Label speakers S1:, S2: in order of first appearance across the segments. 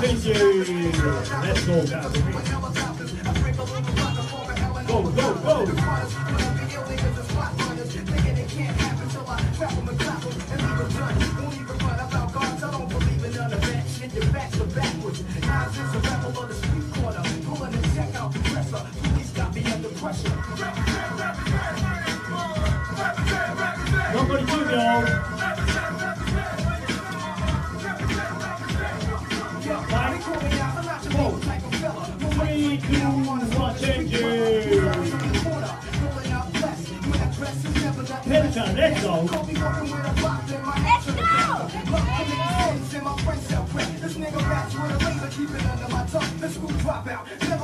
S1: changing. Let's go, guys. Go, go, go. Number two, y'all. Three, two, one, changing. Penta, let's go. Number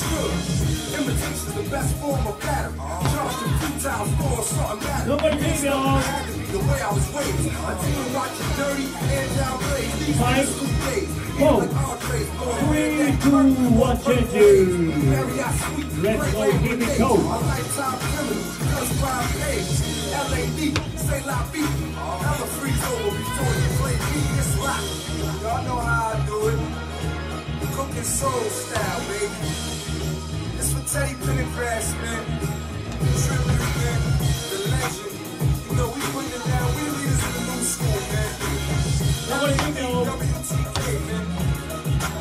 S2: you. Imitation's the best form of pattern. Charged a few times for something matter.
S1: Number three, y'all.
S2: Had to be the way I was raised. A team watching dirty and down plays. These
S1: Five,
S2: days.
S1: four,
S2: Like entrees, going
S1: Three, two, one, changing.
S2: Very I sweet.
S1: Let's go, here we go.
S2: A lifetime criminal, cause crime pays. LAD, say la vie. Never freeze over before you play me. It's lock. Y'all know how I do it. Cooking soul style, baby. Teddy Pendergrass, man. Tribute, man. The legend. You know, we putting it down. We leaders in the new school, man.
S1: Number three, y'all.
S2: WTK, man.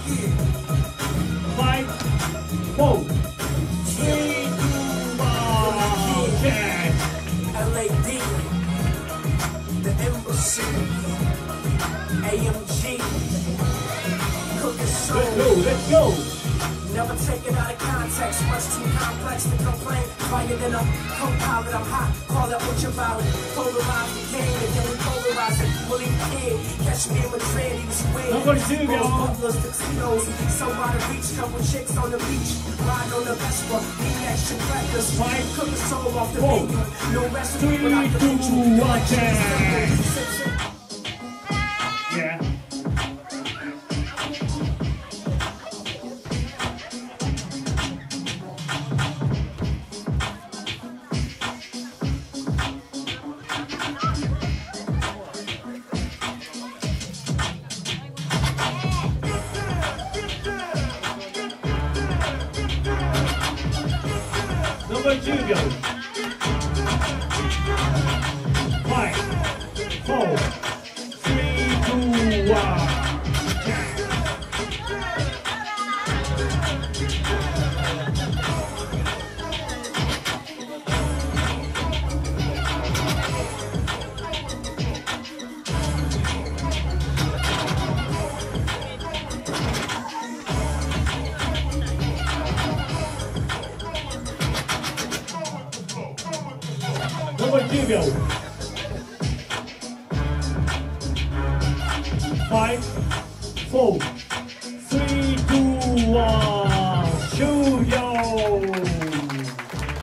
S2: Yeah.
S1: Five, four, three, two, one, change.
S3: LAD, the embassy, AMG, cooking
S1: Let's go, let's go.
S3: Never take it out of context, much too complex to complain. Fire than a co-pilot, I'm hot, call it what you're about. Polarized the game, and then we polarize it. Bully kid, catch me in Madrid, he was weird.
S1: Number two,
S3: Both
S1: y'all.
S3: butlers, tuxedos, some by the beach, couple chicks on the beach. Ride on the Vespa, eat extra crackers.
S1: Five,
S3: Cook the soul off the menu. No recipe
S1: three,
S3: without the
S1: two,
S3: ritual.
S1: one, Number Goes. Five, four, three, two, one.